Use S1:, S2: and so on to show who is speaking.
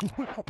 S1: Mm-hmm.